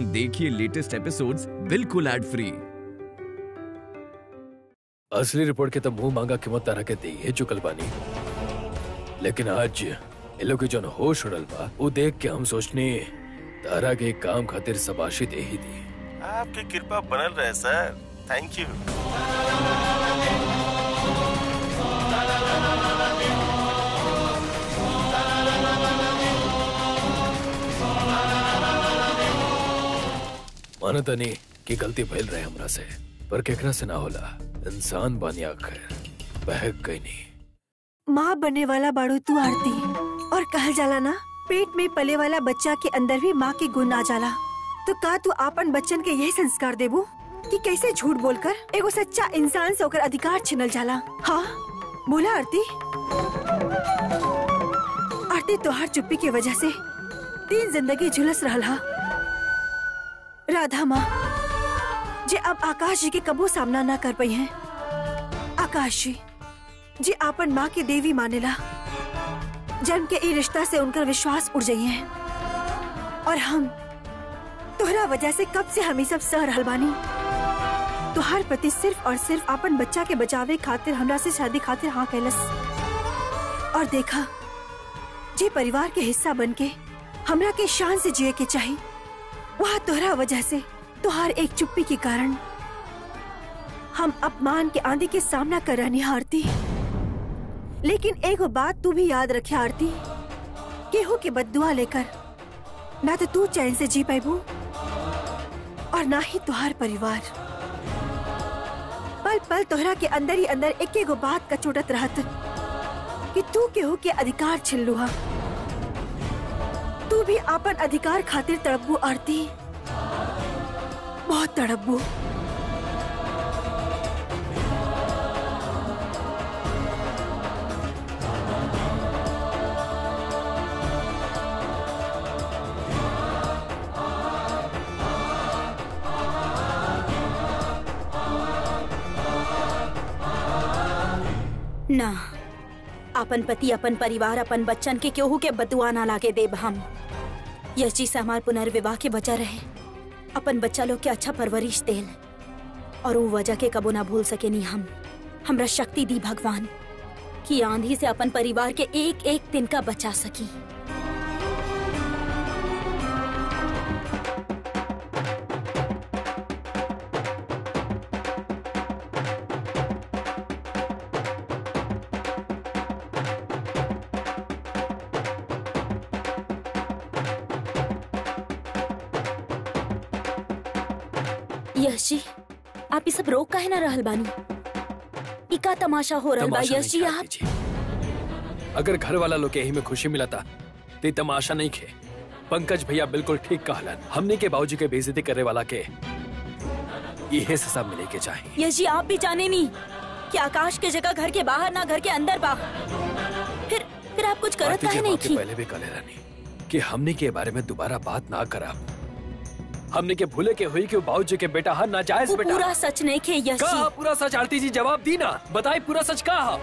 देखिए latest episodes बिल्कुल ad free असली रिपोर्ट के तब मुँह मांगा कीमत तारा के दी है चुकल पानी लेकिन आज ये लोग के जौन होश उड़ल बा वो देख के हम सोचने तारा के काम खातिर सबाशी दे ही दी। आपकी कृपा बनल रहे सर थैंक यू मानता नहीं कि गलती भइल रहे हमरा से, पर केकरा से ना होला? इंसान बानी आखिर, बहक गई नहीं माँ बनने वाला बाड़ू तू आरती, और कहल जाला ना, पेट में पले वाला बच्चा के अंदर भी माँ के गुण आ जाला। तो का तू आपन बच्चन के यही संस्कार देबू, कि कैसे झूठ बोलकर एगो सच्चा इंसान से ओकर अधिकार छिनल जाला? हाँ? बोला आरती। आरती तोहार चुप्पी की वजह से तीन ज़िंदगी झुलस रहल हा। राधा माँ, जे अब आकाश जी के कबो सामना ना कर पाई हैं। आकाश जी जी आपन माँ की देवी मानेला, जन्म के ई रिश्ता से उनका विश्वास उड़ जाइए है। और हम, तोहरा वजह से कब से हम सब सह रहल बानी पति सिर्फ़ और सिर्फ़ अपन बच्चा के बचावे खातिर हमरा से शादी खातिर हाँ कैलस और देखा, जे परिवार के हिस्सा बन के हमरा के शान से जिए के चाहिए वहाँ तोहरा वजह से तोहार एक चुप्पी के कारण हम अपमान के आंधी के सामना कर रहनी आरती लेकिन एक बात तू भी याद रखे, आरती। केहू के बदुआ लेकर ना तो तू चैन से जी पाबू, और ना ही तुहार परिवार। पल पल तोहरा के अंदर ही अंदर एक बात का चोटत रहत कि तू केहू के अधिकार छिन लुहा तू भी अपन अधिकार खातिर तड़पबू, आरती। बहुत तड़पबू। ना अपन पति अपन परिवार अपन बच्चन के केहू के बदुआ ना लागे देब हम? यश जी से हमारे पुनर्विवाह के बचा रहे। अपन बच्चा लोग के अच्छा परवरिश देल। और वो वजह के कबो ना भूल सके नहीं हम। हमरा शक्ति दी भगवान, कि आंधी से अपन परिवार के एक एक दिन का बचा सकी। आप रोक काहे ना रहल बानी? ई का तमाशा हो रहल बा यश जी आप अगर घर वाला लोग के यही में खुशी मिला था तो तमाशा नहीं खे। पंकज भैया बिल्कुल ठीक कहलन हमने के बाबूजी के बेइज्जती करने वाला के यही सब मिले के चाहिए। यश जी आप भी जाने नहीं कि आकाश के जगह घर के बाहर ना घर के अंदर बा फिर फिर आप कुछ करत काहे नहीं पहले भी कहले रहनी कि हमने के बारे में दोबारा बात ना करा। हमने के भूले के हुई कि बाबूजी के बेटा हर नाजायज बेटा। पूरा सच नहीं खे यश कहा पूरा सच आरती जी जवाब दी ना। बताई पूरा सच कहा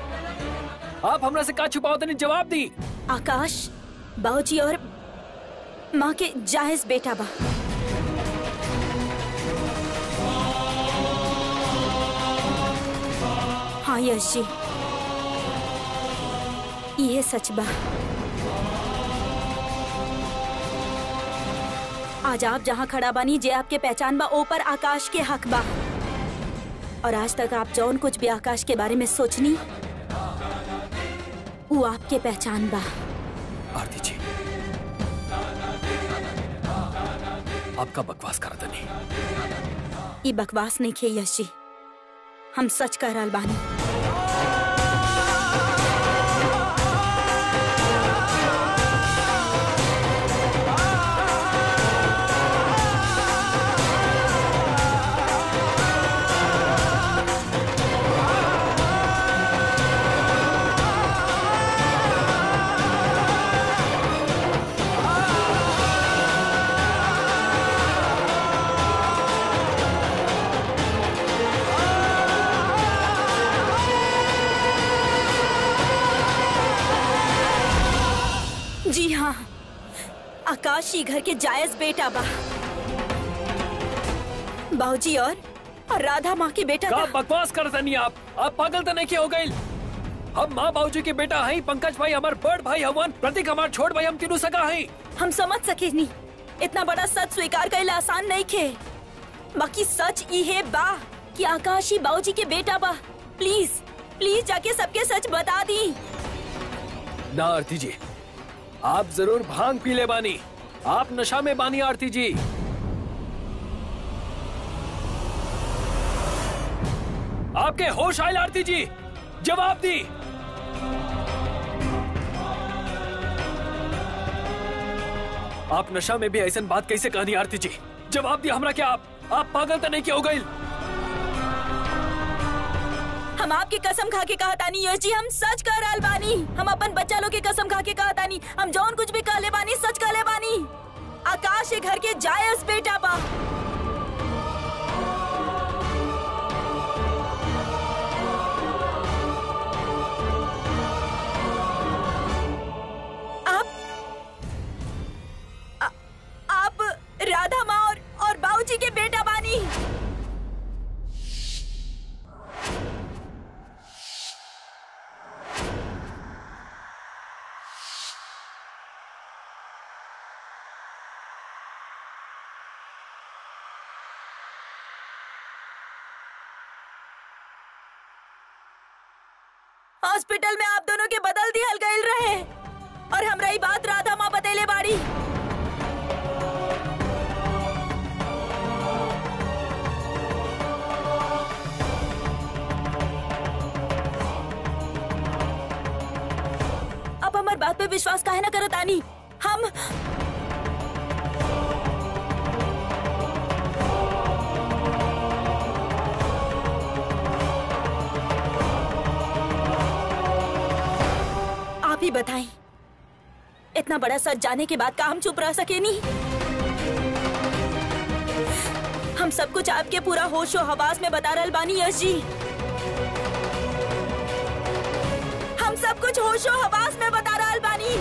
आप। हमरा से का छुपाओ तनी जवाब दी। आकाश बाबूजी और माँ के जायज़ बेटा बा। हाँ यश जी ये सच बा। आज आप जहाँ खड़ा बानी जे आपके पहचान बा ऊपर आकाश के हक बा। और आज तक आप जौन कुछ भी आकाश के बारे में सोचनी वो आपके पहचान बा। आरती जी आपका बकवास करा ये बकवास नहीं खे यश जी। हम सच कह रहल बानी ही घर के जायज़ बेटा बा। बाबूजी और और राधा माँ के बेटा का बकवास कर नहीं आप। आप पागल तो नहीं हो गई? हम माँ बाबूजी के बेटा हैं पंकज भाई हमार बड़ भाई हवन प्रतीक हमार छोट भाई हम तीनों सगा हैं। हम समझ सके नहीं। इतना बड़ा सच स्वीकार कर आसान नहीं खे। बाकी सच ये है बा कि आकाश ही बाबूजी के बेटा बा। प्लीज़ प्लीज़ जाके सबके सच बता दी। ना आरती जी आप ज़रूर भाँग पी ले बानी। आप नशा में बानी, आरती जी। आपके होश आयल आरती जी। जवाब दी। आप नशा में भी ऐसा बात कैसे कहनी आरती जी? जवाब दिया हमरा क्या आप आप पागल तो नहीं क्या हो गई? हम आपकी कसम खा के कहा तानी यश जी हम सच कह रहल बानी हम अपन बच्चा लोग के कसम खा के कहा तानी हम जौन कुछ भी कहले बानी सच कहले बानी। आकाश ये घर के जायज़ बेटा बा आप आ- आप राधा माँ और, और बाबूजी के बेटा बानी। हॉस्पिटल में आप दोनों के बदल दिहल गए रहे। और हमरा ई बात राधा माँ बतेले बाड़ी। अब हमारे बात पे विश्वास काहे ना करत आनी? बताएँ। इतना बड़ा सच जाने के बाद का हम चुप रह सके नहीं? हम सब कुछ आपके पूरा होश हवास में बता रहल बानी यश जी। हम सब कुछ होश हवास में बता रहल बानी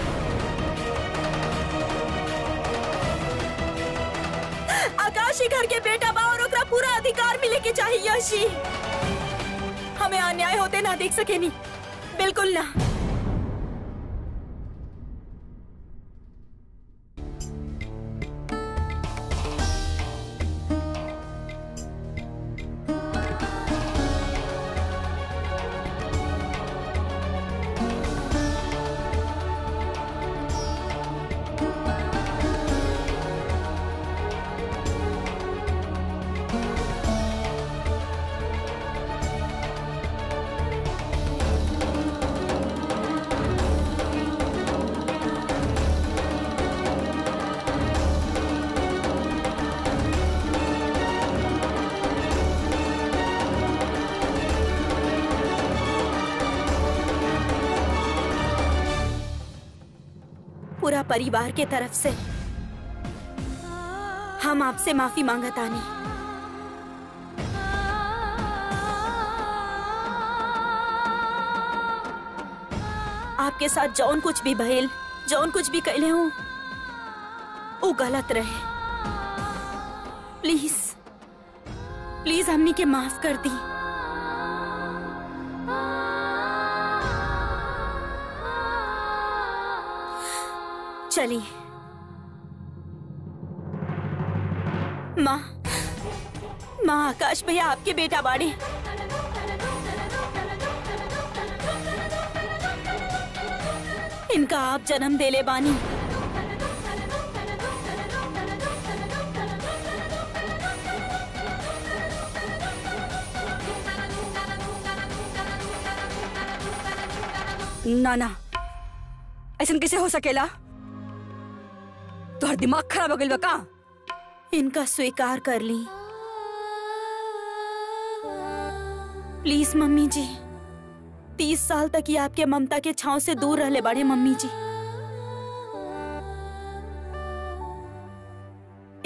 आकाश घर के बेटा बा और पूरा अधिकार मिले के चाहिए यश जी। हमें अन्याय होते ना देख सके नहीं। बिल्कुल ना। परिवार के तरफ़ से। हम आपसे माफ़ी माँगता नहीं आपके साथ जौन कुछ भी भइल जौन कुछ भी कहले हूँ, वो गलत रहे। प्लीज़ प्लीज़ हमनी के माफ़ कर दी। चलिए माँ माँ, आकाश भैया, आपके बेटा बाड़े। इनका आप जन्म दे ले बानी। ना ना ऐसा कैसे हो सकेला? तोहर दिमाग खराब हो बा, का? इनका स्वीकार कर ली। प्लीज़, मम्मी जी। तीस साल तक ये आपके ममता के छाव से दूर रहले बड़े, मम्मी जी।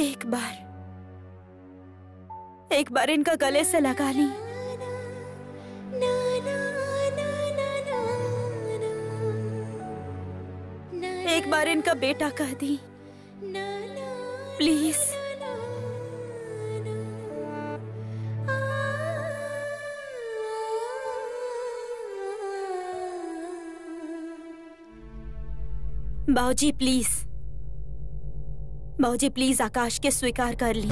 एक बार एक बार इनका गले से लगा ली। एक बार इनका बेटा कह दी। प्लीज़ बाऊजी प्लीज़ बाऊजी प्लीज़ आकाश के स्वीकार कर ली।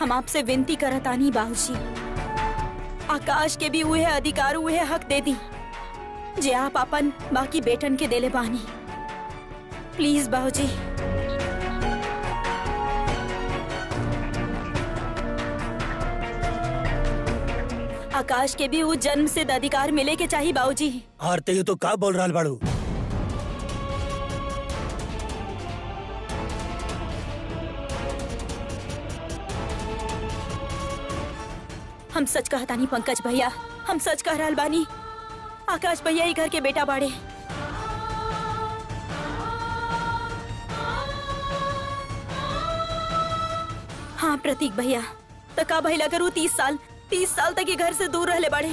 हम आपसे विनती करत आनी बाऊजी। आकाश के भी उहे अधिकार उहे हक दे दी। जे आप अपन बाकी बेटन के देले बानी। प्लीज़ बाबूजी। आकाश के भी वो जन्म से अधिकार मिले के चाहिए बाबूजी। हारते ही तो का बोल रहा बाड़ू? हम सच कहता नहीं, पंकज भैया। हम सच कह रहल बानी आकाश भैया ही घर के बेटा बाड़े हाँ। प्रतीक भैया तो का भैला करू तीस साल तीस साल तक ये घर से दूर रहले बाड़े।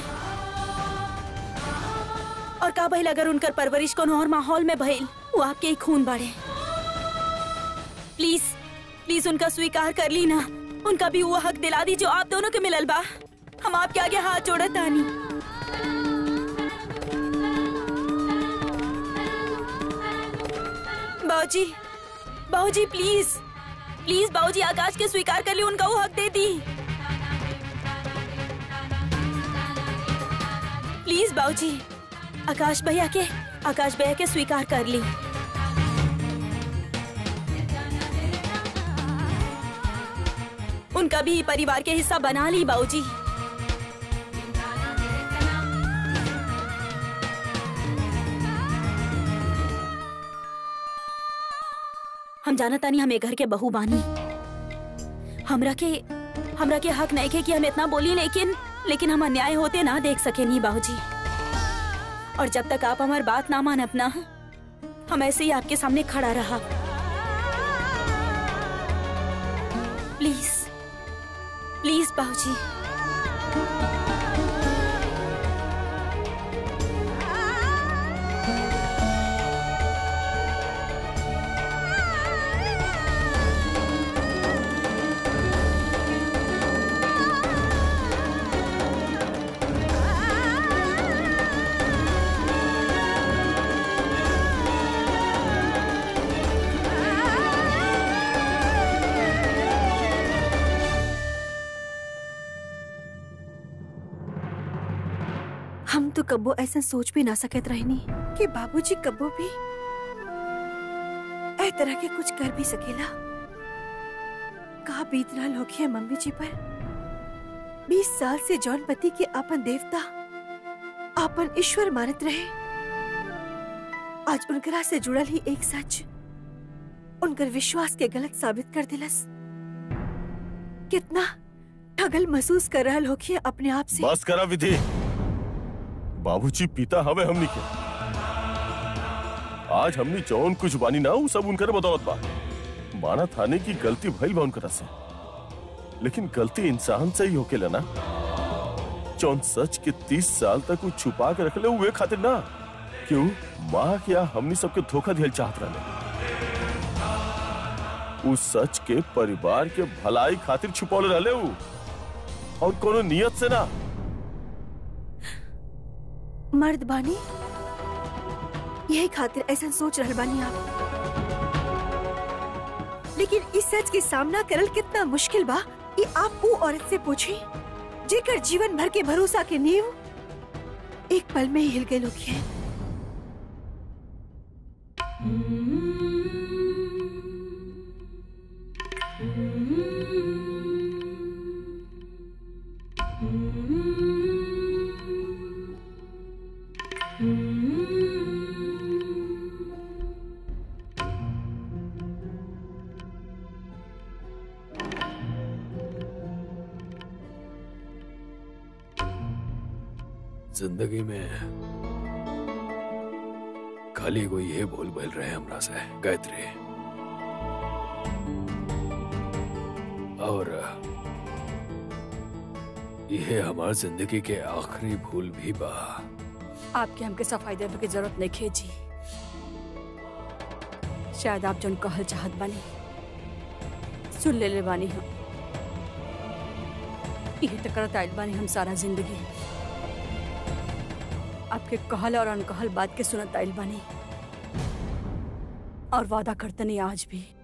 और का भैला अगर उनकर परवरिश कोनो और माहौल में भइल, वो आपके ही खून बाड़े। प्लीज़ प्लीज़ उनका स्वीकार कर ली ना। उनका भी वो हक दिला दी जो आप दोनों के मिलल बा। हम आपके आगे हाथ जोड़त तानी। बाबूजी बाबूजी प्लीज़ प्लीज़ बाबूजी आकाश के स्वीकार कर ली उनका वो हक दे दी। प्लीज़ बाबूजी आकाश भैया के, आकाश भैया के स्वीकार कर ली। उनका भी परिवार के हिस्सा बना ली बाबूजी जानत तानी हमें घर के बहू बानी। हमरा के हमरा के हक नहीं के कि हम इतना बोली, लेकिन लेकिन हम अन्याय होते ना देख सके नहीं बाबूजी। और जब तक आप हमारी बात ना मान अपना हम ऐसे ही आपके सामने खड़ा रहा। प्लीज़ प्लीज़ बाबूजी। कब्बो ऐसा सोच भी ना सकत रहनी। कि बाबूजी कब्बो भी ए तरह के कुछ कर भी सकेला। कहा बीत रहा लोग है मम्मी जी पर? बीस साल से जौन पति के अपन देवता, अपन ईश्वर मानत रहे। आज उनकरा से जुड़ल ही एक सच। उनकर विश्वास के गलत साबित कर दिलस। कितना ठगल महसूस कर रहा लोग अपने आप से। बस करा विधि। बाबूजी, पिता हवे हमनी के। आज हमनी जौन कुछ बानी ना सब उनकर बदौलत बा। माना थाने की गलती भइल बा उनकरा से। लेकिन गलती इंसान से ही होकेला ना। जौन सच के तीस साल तक वो छुपा के रखले हुए खातिर ना। क्यों? माँ क्या हमनी सबके धोखा दियल चाहत रहे उस सच के परिवार के भलाई खातिर छुपौले रहले और कोनो नियत से ना। मर्द बानी? यही खातिर ऐसा सोच रहा बानी आप। लेकिन इस सच के सामना करल कितना मुश्किल बा ये आप वो औरत से पूछी, जेकर जीवन भर के भरोसा के नींव एक पल में ही हिल गए लोग हैं। गायत्री। और, यह हमार ज़िंदगी के आखिरी भूल भी बा। आपके हमके सफ़ाई देवे की ज़रूरत नहीं खेजी शायद आप जो कहल चाहत बानी, सुन ले ले बानी हम। ये तो करत आइल बानी हम सारा ज़िंदगी। आपके कहल और अनकहल बात के सुनत आइल बानी। और वादा करते नहीं आज भी।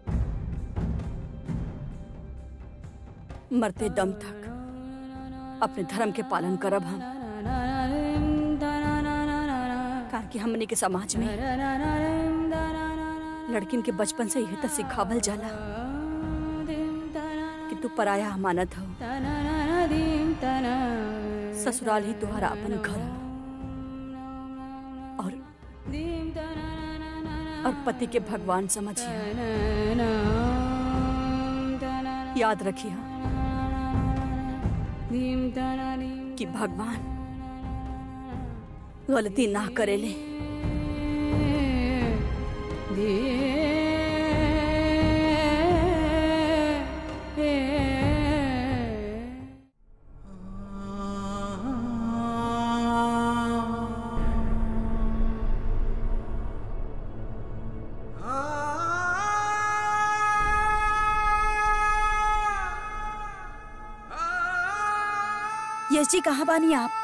मरते दम तक अपने धर्म के पालन करब हम। कि हमने के समाज में लड़किन के बचपन से यही सिखावल जाला। कि तू पराया अमानत हो। ससुराल ही तुम्हारा अपन घर पति के भगवान समझिए। याद रखिए कि भगवान गलती ना करेले। कहाँ बानी आप?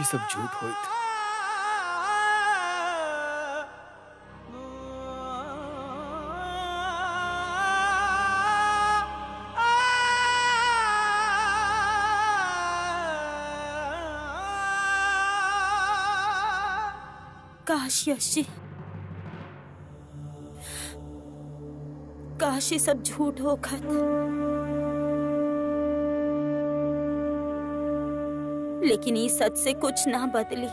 ये सब झूठ होई थे काश। यश काश सब झूठ हो खत लेकिन ये सच से कुछ ना बदली।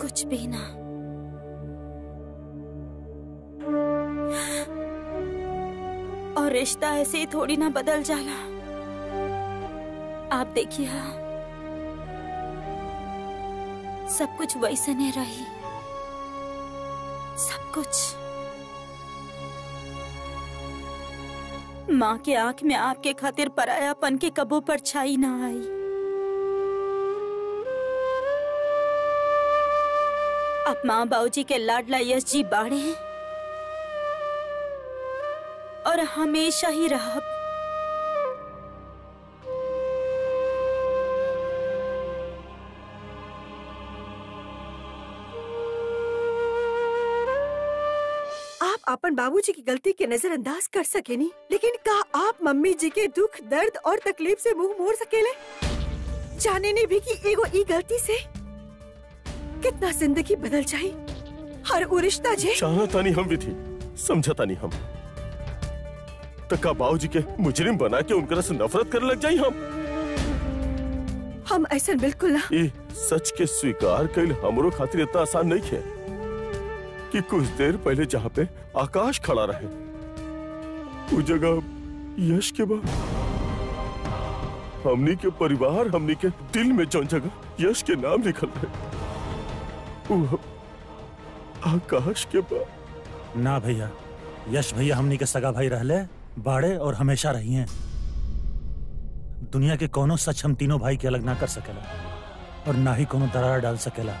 कुछ भी ना। और रिश्ता ऐसे ही थोड़ी ना बदल जाला। आप देखिए हाँ। सब कुछ वैसे नहीं रही। सब कुछ। माँ के आँख में आपके खातिर परायापन के कबू पर छाई ना आई। आप माँ बाबूजी के लाडला यश जी बाढ़े और हमेशा ही रहा अपन बाबूजी की गलती के नजरअंदाज कर सके नहीं लेकिन का आप मम्मी जी के दुख दर्द और तकलीफ़ से मुँह मोड़ सकेले? जाने ने भी कि एगो ई गलती से? कितना ज़िंदगी बदल जाई? हर वो रिश्ता जे? चाहना तानी हम भी थी समझा तानी हम तका बाबूजी के मुजरिम बना के उनकरा से नफरत कर लग जाई हम? हम ऐसा बिल्कुल ना। ये सच के स्वीकार कईल हमरो खातिर इतना आसान नहीं है कि कुछ देर पहले जहाँ पे आकाश खड़ा रहे उस जगह यश के बाद। हमनी के परिवार, हमनी के दिल में जौन जगह यश के नाम लिखल रहे, वो आकाश के बाद। ना भैया, यश भैया हमनी के सगा भाई रहले, बाड़े और हमेशा रही हैं। दुनिया के कोनो सच हम तीनों भाई के अलग ना कर सकेला, और ना ही कोनो दरार डाल सकेला।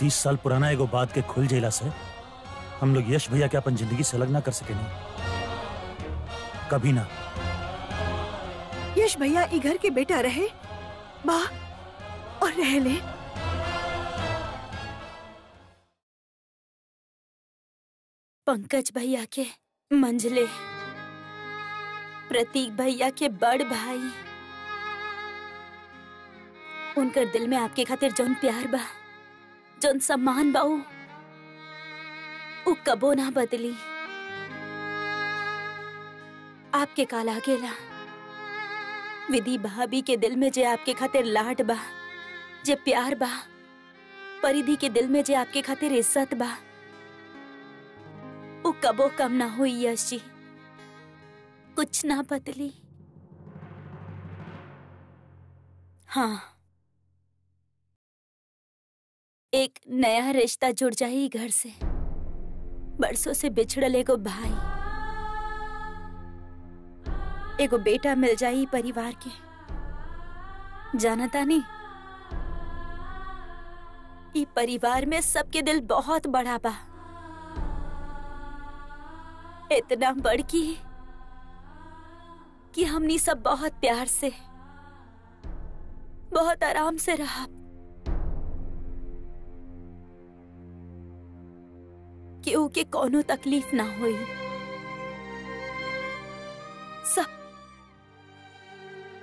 तीस साल पुराना एगो बात के खुल जेला से हम लोग यश भैया के अपन ज़िंदगी से अलग ना कर सके कभी ना। यश भैया ई घर के बेटा रहे बा और रह ले। पंकज भैया के मंझले प्रतीक भैया के बड़ भाई। उनकर दिल में आपके खातिर जौन प्यार बा जौन सम्मान बा कबो ना बदली। आपके काला गेला विधि भाभी के दिल में जे आपके खातिर लाड बा, जे प्यार बा, परिधि के दिल में जे आपके खातिर इज़्ज़त बा। उ कबो कम ना हुई यश जी। कुछ ना बदली। हाँ। एक नया रिश्ता जुड़ जाए घर से। बरसों से बिछड़ल एगो भाई। एगो बेटा मिल जाई परिवार के। जानता नहीं? ई परिवार में सबके दिल बहुत बड़ा बा। इतना बड़की कि हमनी सब बहुत प्यार से, बहुत आराम से रहा। के कोनो तकलीफ़ ना हुई। सब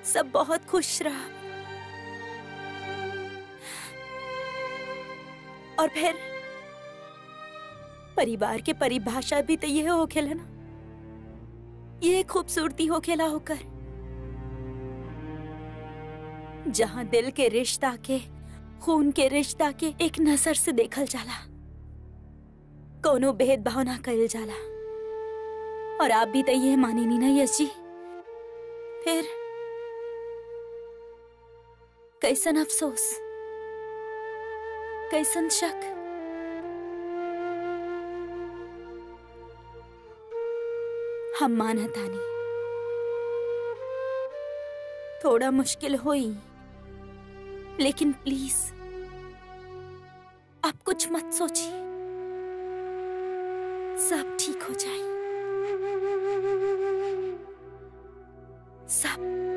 सब बहुत खुश रहा। और फिर, परिवार के परिभाषा भी तो ये हो खेला ना। ये खूबसूरती हो खेला होकर। जहाँ दिल के रिश्ता के, खून के रिश्ता के एक नज़र से देखल जाला। कोनो भेदभाव ना कल जाला। और आप भी तो ये मानी नहीं ना, यश जी। फिर कैसन अफसोस, कैसन शक। हम मानतानी थोड़ा मुश्किल होई, लेकिन प्लीज़, आप कुछ मत सोचिए। सब ठीक हो जाए। सब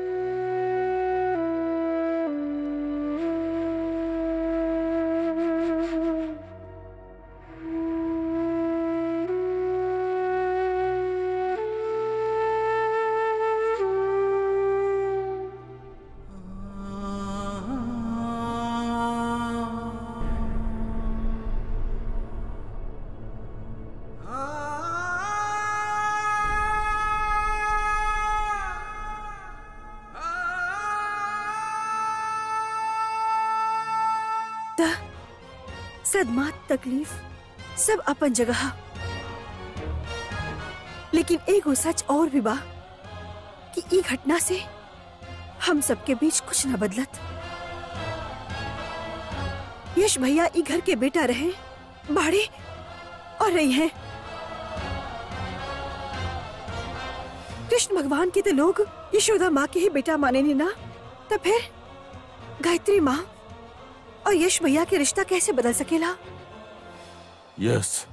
सदमा तकलीफ़, सब अपन जगह। लेकिन एगो सच और भी बा कि ई घटना से हम सबके बीच कुछ न बदलत। यश भैया ई घर के बेटा रहे, बाड़े और रही हैं। कृष्ण भगवान के तो लोग यशोदा माँ के ही बेटा माने ना तो फिर गायत्री माँ और यश भैया के रिश्ता कैसे बदल सकेला? यस।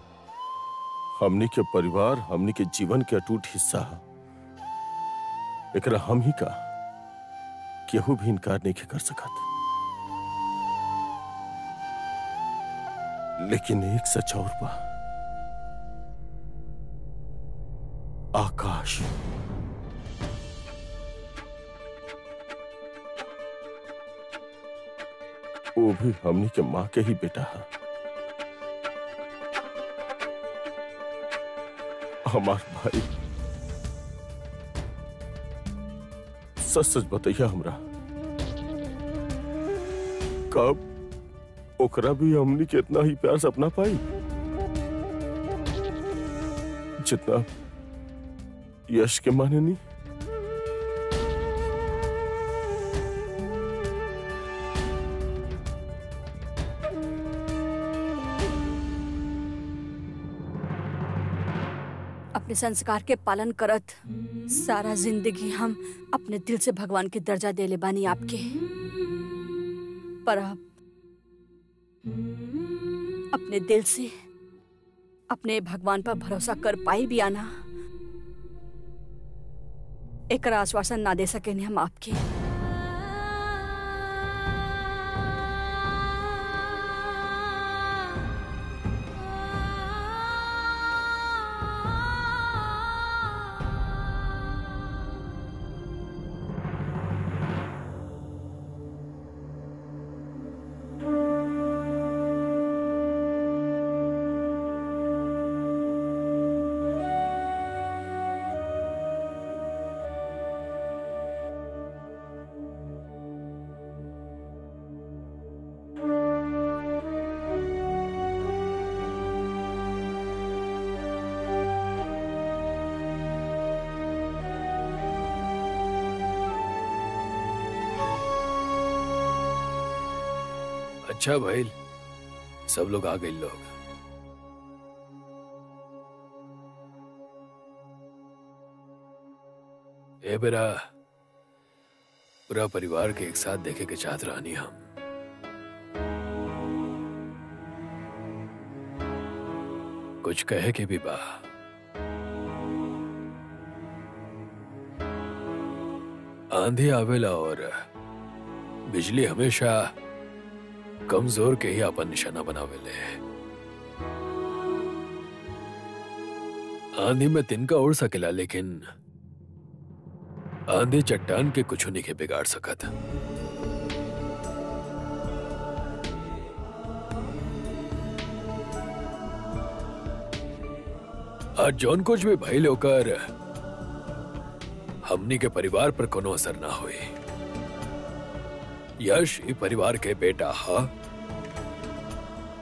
हमनी के परिवार, हमने के जीवन के अटूट हिस्सा एक हम ही का केहू भी इनकार नहीं कर सकत। लेकिन एक सच और बा। भी हमनी के माँ के ही बेटा है। हमार भाई। सच सच बताइए हमरा। कब ओकरा भी हमनी के इतना ही प्यार से अपना पाई? जितना यश के माने नहीं संस्कार के पालन करत, सारा ज़िंदगी हम अपने दिल से भगवान के दर्जा दे ले बानी आपके। पर अब अपने दिल से अपने भगवान पर भरोसा कर पाई भी आना, एक आश्वासन ना दे सके हम आपके। अच्छा भाई, सब लोग आ गए लोग बेरा, पूरा परिवार के एक साथ देखे के चाहत रहनी हम। कुछ कहे के भी बा। आंधी आवेला और बिजली हमेशा कमज़ोर के ही अपन निशाना बनावेले आंधी में तिनका उड़ सकेला, लेकिन आंधी चट्टान के कुछ नहीं के बिगाड़ सकत। आज जौन कुछ भी भइल होकर हमनी के परिवार पर कोनो असर ना हुई। यश ही परिवार के बेटा हा।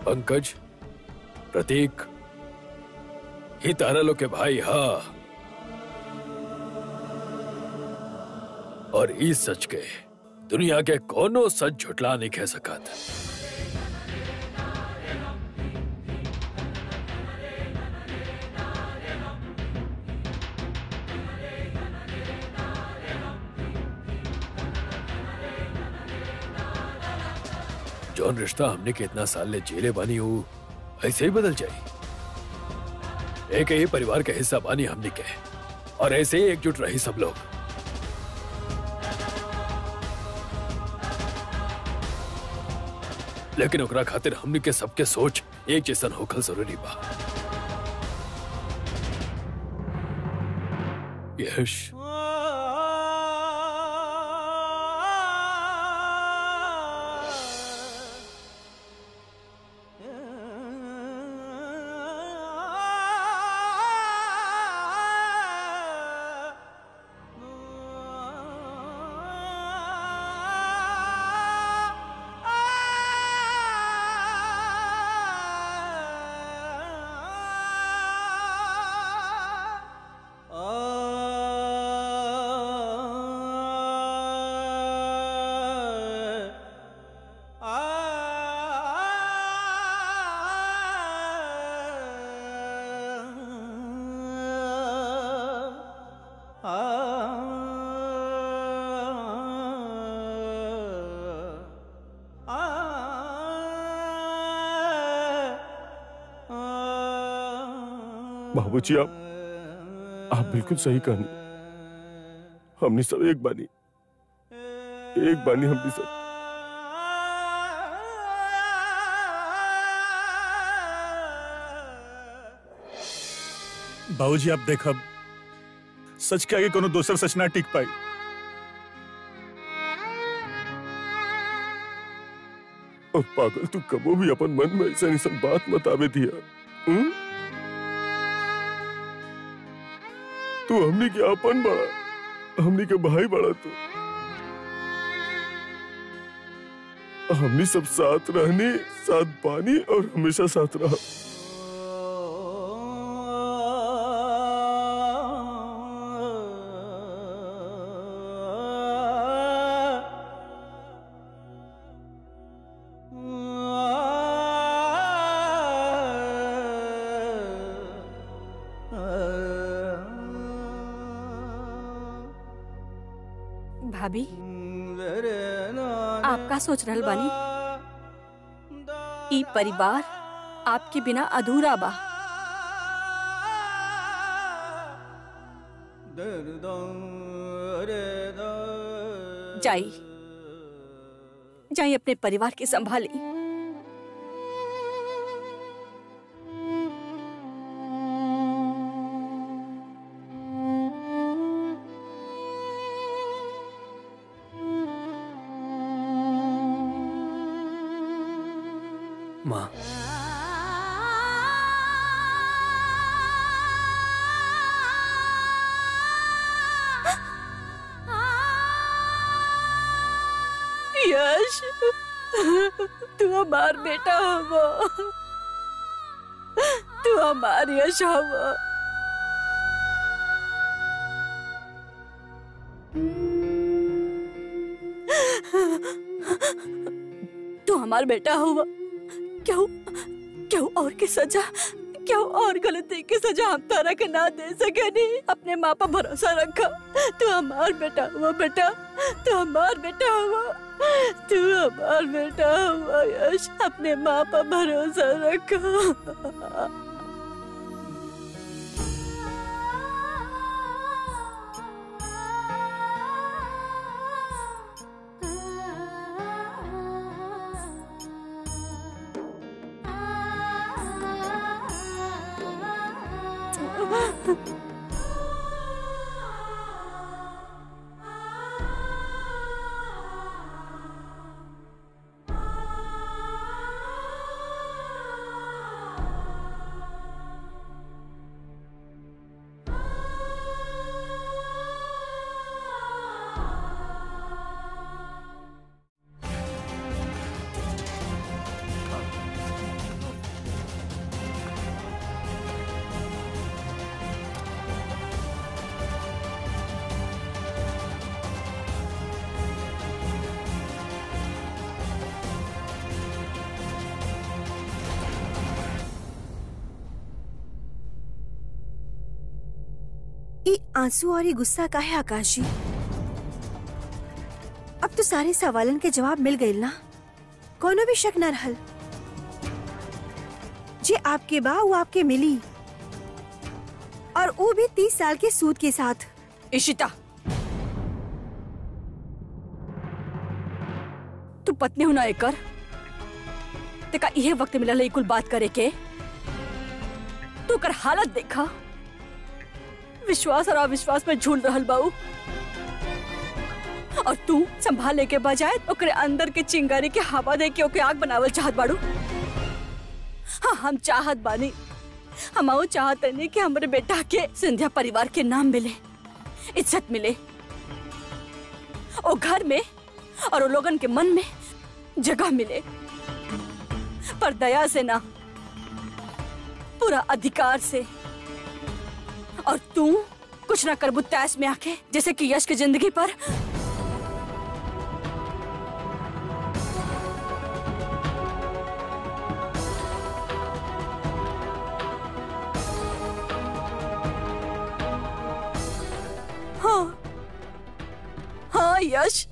पंकज, प्रतीक, ही तारा लो के भाई हा। और इस सच के, दुनिया के कोनो सच झुटला नहीं कह सकत जौन रिश्ता हमने के इतना साल ले जेले बानी हो, ऐसे ही बदल जाए एक ही परिवार का हिस्सा बानी हमने के और ऐसे ही एकजुट रही सब लोग। लेकिन ओकरा खातिर हमने के सबके सोच एक जैसन होखल ज़रूरी बा। यश। बाबूजी आप आप बिल्कुल सही कहनी। हमने सब एक बानी। एक बानी हमने सब। बाबूजी आप देखब सच के आगे कोनो दोसर सच ना टिक पाई। और पागल तू कबो भी अपन मन में ऐसा ऐसा बात मत आवे दिया। हुँ? तू हमने के अपन बड़ा? हमने के भाई बड़ा तू? हमने सब साथ रहने, साथ पानी और हमेशा साथ रहा। सोच रहल बानी ई परिवार आपके बिना अधूरा बा। जाई जाई अपने परिवार के संभाली तू हमार बेटा हवा। तू हमार यश हवा। तू हमार बेटा हुआ क्यों? क्यों और की सजा? क्यों और गलती की सजा हम तारा के ना दे सके? नहीं, अपने माँ पर भरोसा रखा। तू हमार बेटा हुआ, बेटा। तू हमार बेटा हुआ। तू हमार बेटा हुआ, यश। अपने माँ पर भरोसा रखा। आँसू और ये गुस्सा का है आकाश। अब तो सारे सवालन के जवाब मिल गए ना? कोनो भी शक न रहल। जे आपके बा, वो आपके मिली। और वो भी तीस साल के सूद के साथ। इशिता। तू पत्नी हुना एकर तेका इहे वक्त मिलल है कुल बात करे के। तू कर हालत देखा। विश्वास और अविश्वास में झूल रहल बाऊ। और तू संभाले के बजाय ओकरे अंदर के चिंगारी के हवा दे के ओके आग बनावल चाहत बाड़ू। हाँ हम चाहत बानी। हम आओ चाहत नहीं कि हमारे बेटा के सिंधिया परिवार के नाम मिले, इज़्ज़त मिले। ओ घर में और ओ लोगन के मन में जगह मिले। पर दया से ना, पूरा अधिकार से और तू? कुछ ना करबू तैश में आके, जैसे कि यश की ज़िंदगी पर। हाँ। हाँ यश।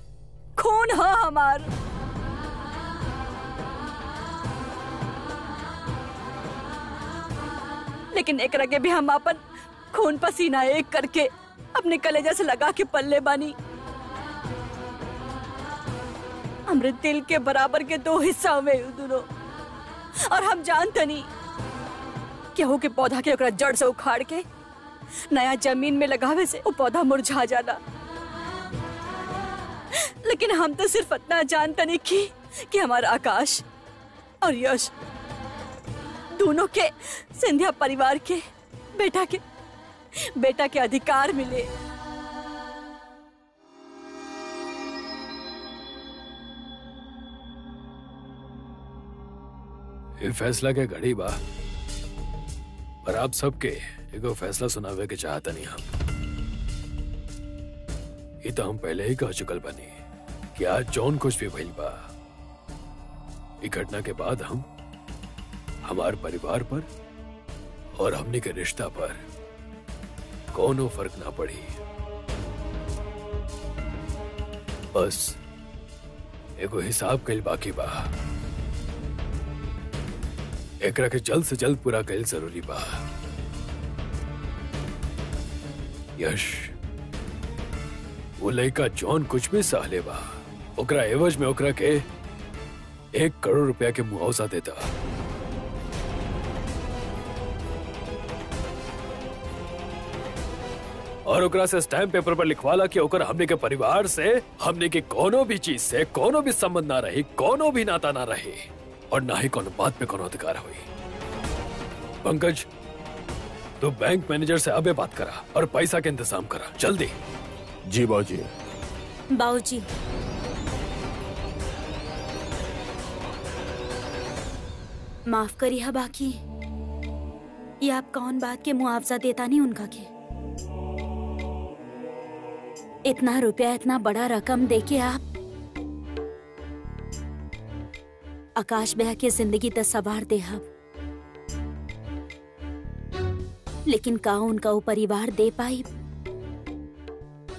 खून है हमार। लेकिन एक भी हम अपन खून पसीना एक करके अपने कलेजा से लगा के पल्ले बानी। हमरे दिल के बराबर के दो हिस्सा हुए दोनों। और हम जानते नहीं केहू के पौधा के ओकरा जड़ से उखाड़ के नया ज़मीन में लगावे से वो पौधा मुरझा जाला लेकिन हम तो सिर्फ़ इतना जानते नहीं कि कि हमारा आकाश और यश दोनों के, सिंधिया परिवार के, बेटा के बेटा के अधिकार मिले। ये फैसला के घड़ी बा? पर आप सबके एगो फैसला सुनावे के चाहता नहीं हम। ये तो हम पहले ही कह चुकल बनी कि आज जौन कुछ भी भइल बा, ई घटना के बाद हम, हमारे परिवार पर और हमने के रिश्ता पर कोनो फ़र्क ना पड़ी। बस एगो हिसाब कल बाकी बा। एकरा के जल्द से जल्द पूरा कल ज़रूरी बा। यश, वो लड़का जॉन कुछ भी सहले बा। ओकरा एवज में ओकरा के एक करोड़ रुपया के मुआवजा देता। और ओकरा से स्टैम्प पेपर पर लिखवाला कि ओकर हमने के परिवार से हमने के कोनो भी चीज़ से कोनो भी संबंध ना रही कोनो भी नाता ना रही और ना ही कोनो बात पे कोनो अधिकार हुई। पंकज तू बैंक मैनेजर से अबे बात करा और पैसा के इंतज़ाम करा। जल्दी। जी बाबूजी बाबूजी माफ़ करी है बाकी। ये आप कौन बात के मुआवजा देता नहीं उनका के? इतना रुपया, इतना बड़ा रकम देके आप आकाश भैया के ज़िंदगी त सवार दे हब लेकिन का उनका वो परिवार दे पाई?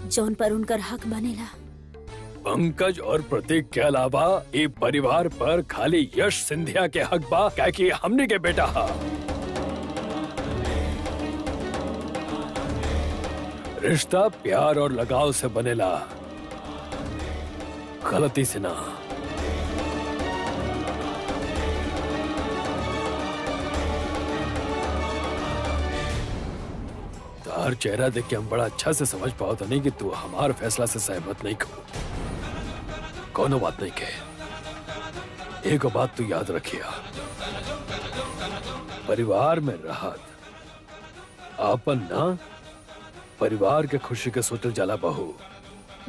जौन पर उनकर हक बनेला। पंकज और प्रतीक के अलावा ये परिवार पर खाली यश सिंधिया के हक बा, क्या कि हमने के बेटा हा। रिश्ता प्यार और लगाव से बनेला। गलती से ना। तार चेहरा देख के हम बड़ा अच्छा से समझ पाओ तो नहीं कि तू हमार फैसला से सहमत नहीं कहो कोनो बात नहीं कहे। एक बात तू याद रखिया। परिवार में राहत। आपन ना परिवार के खुशी के सोचल जाला बहू।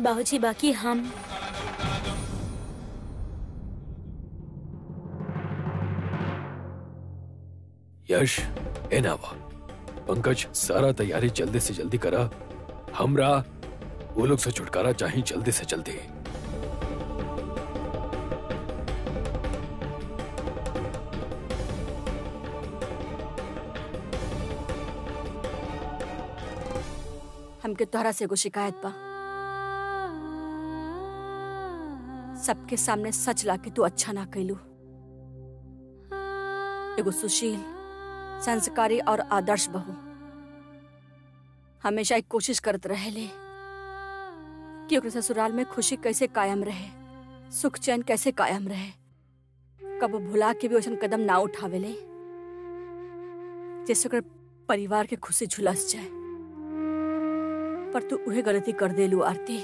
बाबूजी बाकी हम यश एनावा पंकज सारा तैयारी जल्दी से जल्दी करा। हमरा वो लोग से छुटकारा चाहिए जल्दी से जल्दी। हमके तोहरा से एगो शिकायत बा। सबके सामने सच ला के तू अच्छा ना कैलू एगो सुशील, संस्कारी और आदर्श बहू। हमेशा एक कोशिश करत रहेले कि ओकरे ससुराल में खुशी कैसे कायम रहे, सुख चैन कैसे कायम रहे। कब भुला के भी वैसन कदम ना उठावेले, जैसे ओकर परिवार के खुशी झुलस जाए। पर तू उहे गलती कर देलू, आरती।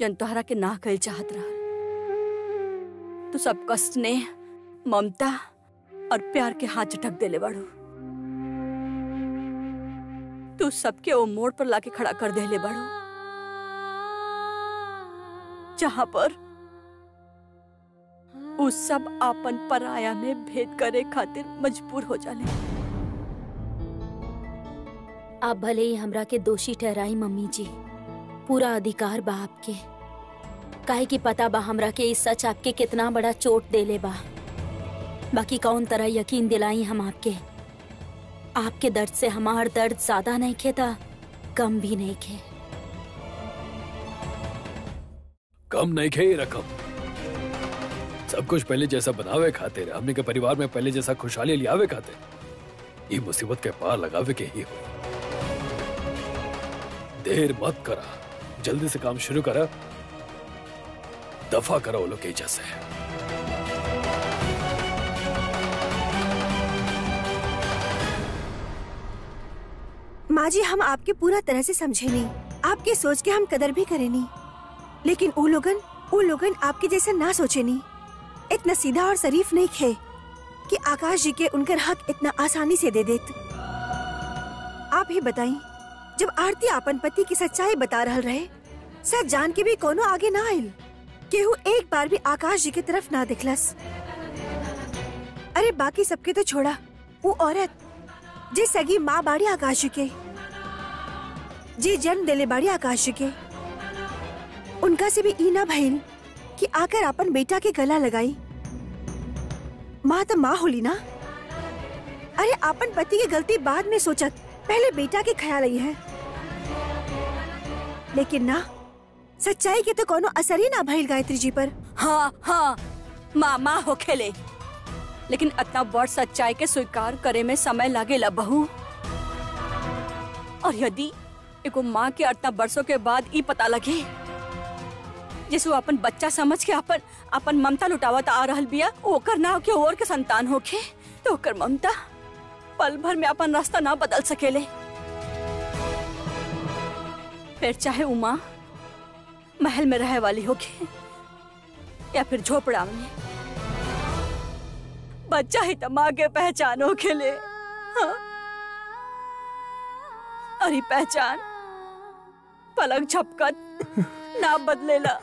जन तोहरा के ना कल चाहत रह तू सब कष्ट ने, ममता और प्यार के हाथ झटक देले बाड़ू। तू सबके ओ मोड़ पर लाके खड़ा कर देले बाड़ू। जहाँ पर उस सब आपन पराया में भेद करे खातिर मजबूर हो जाले। आप भले ही हमरा के दोषी ठहराई, मम्मी जी। पूरा अधिकार बा आपके। काहे की पता बा हमरा के इस सच आपके कितना बड़ा चोट देले बा। बाकी कौन तरह यकीन दिलाई हम आपके। आपके दर्द से हमार दर्द ज़्यादा नहीं खेता कम भी नहीं खे। कम नहीं खे रकम। सब कुछ पहले जैसा बनावे खातिर, हमने के परिवार में पहले जैसा खुशहाली लियावे खाते ये मुसीबत के पार लगावे के ही हो देर मत करा। जल्दी से काम शुरू करा। दफ़ा करो वो लोग जैसे। माँ जी हम आपके पूरा तरह से समझे नहीं। आपके सोच के हम कदर भी करे नहीं। लेकिन वो लोगन वो लोगन आपके जैसा ना सोचे नहीं। इतना सीधा और शरीफ नहीं खे कि आकाश जी के उनकर हक इतना आसानी से दे देत। आप ही बताई जब आरती आपन पति की सच्चाई बता रहल रहे सच जान के भी कोनो आगे ना आयल केहू एक बार भी आकाश जी की तरफ़ ना दिखलस। अरे बाकी सबके तो छोड़ा, वो औरत, जी सगी माँ बाड़ी आकाश के, जी जन्म दिले बाड़ी आकाश के, उनका से भी ई ना भइल कि आकर अपन बेटा के गला लगाई। माँ तो माँ होली ना? अरे अपन पति की गलती बाद में सोचत, पहले बेटा के ख्याल आई है। लेकिन ना, सच्चाई के तो कोनो असर ही ना भइल गायत्री जी पर। हाँ हाँ माँ माँ हो खेले। लेकिन इतना बड़ सच्चाई के स्वीकार करे में समय लागेला, बहू। और यदि एगो माँ के इतना बरसों के बाद ई पता लगे जैसे वो अपन बच्चा समझ के अपन अपन ममता लुटावत आ रहल बिया ओकर ना के और के संतान होखे तो ओकर ममता पल भर में अपन रास्ता ना बदल सकेले। फिर चाहे उमा महल में रहे वाली होगी या फिर झोपड़ा में बच्चा ही तो माँ के पहचानों के लिए हाँ? अरे पहचान पलक झपकत ना बदलेला